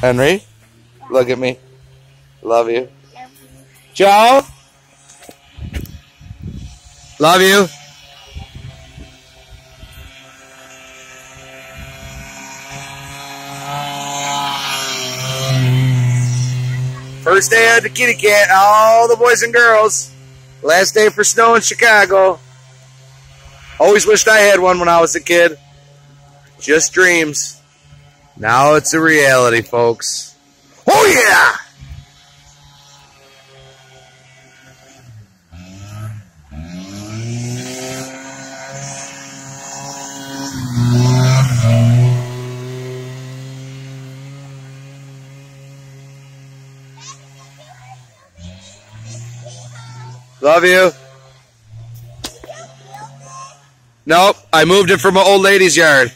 Henry, look at me. Love you. Joe? Love you. First day at the kitty cat, all the boys and girls. Last day for snow in Chicago. Always wished I had one when I was a kid. Just dreams. Now it's a reality, folks. Oh yeah! Love you. Nope, I moved it from an old lady's yard.